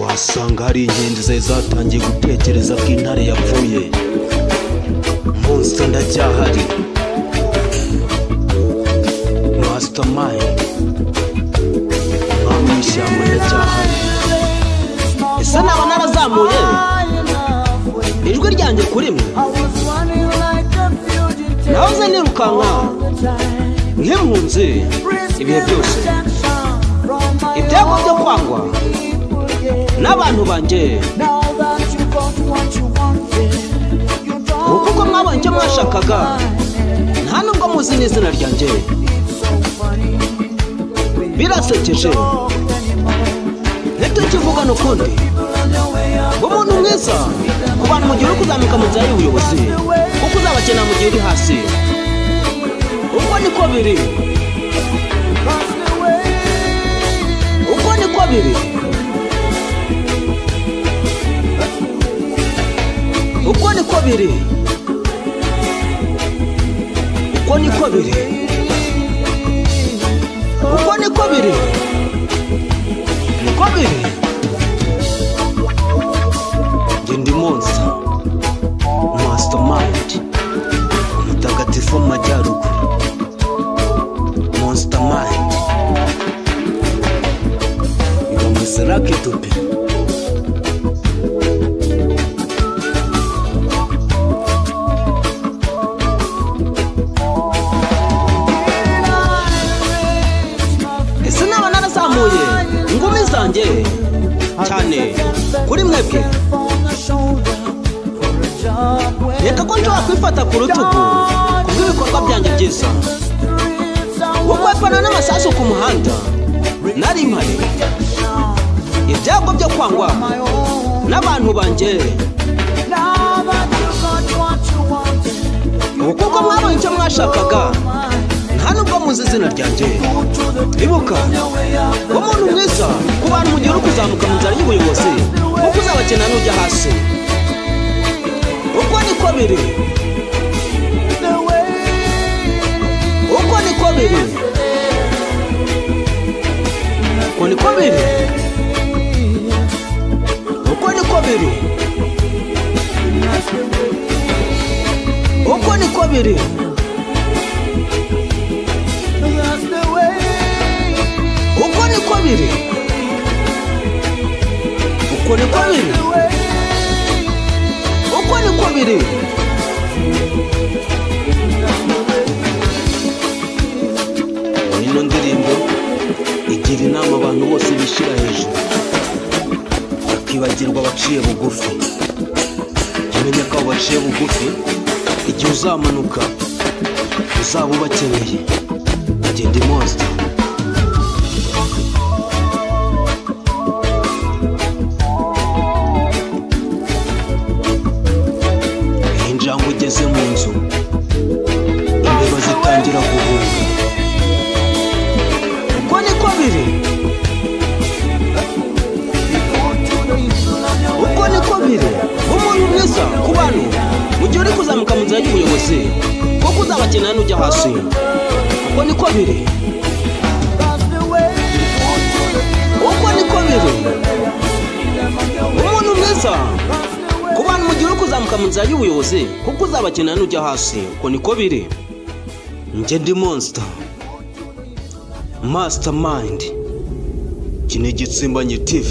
wasanga hari inkende zari zatangiye gutekereza ko intare yapfuye. Monster ndacyahari. Mastermind. Umwami w'ishyamba ndacyahari. Ese naba narazamuye? Ijwi ryanjye kuri mwe. Nahoze nirukanka nk'impunzi ibihe byose. Ibyago byo kwangwa. N'abantu banjye kuko ubwo mwabonye icyo mwashakaga nta nubwo muzi n'izina ryanjye birasekeje. Ntitukivugana ukundi umuntu mwiza. Ku bantu mu gihe uri kuzamuka mu nzira y'ubuyobozi. Kuko uzabakenera mu gihe uri hasi. Uko niko biri. Biri uko niko biri uko niko biri niko biri ndi monster mastermind umutagatifu mu zanjye cyane kuri mwebwe. Reka ko nshobora kwifata ku rutugu kubw'ibikorwa byanjye byiza wokwepana n'amasasu ku muhanda nari mpari. Ibyago byo kwangwa n'abantu banjye ubu kuko mwabonye icyo mwashakaga nta nubwo muzi izina ryanjye. Ibuka umuntu mwiza ku bantu mu gihe uri kuzamuka mu nzira y'ubuyobozi kuko uzabakenera n'ujya hasi. Uko niko biri? Uko niko biri? Uko niko biri? Uko niko biri? Uko niko biri? Biri uko niko biri uko niko biri ino ndirimbo igira inama abantu bose bishyira hejuru. Bakibagirwa abaciye bugufi. Umenya ko abo baciye bugufi igihe uzamanuka uzaba ubakeneye. Agenda imonster uri kuzamuka mu nzira y'ubuyobozi kuko uzabakenera n'ujya hasi. Uko niko biri uko niko biri umuntu mwiza. Ku bantu mu gihe uri kuzamuka mu nzira y'ubuyobozi kuko uzabakenera n'ujya hasi. Uko niko biri njye ndi monster. Mastermind. Iki ni igitsimbanyi tv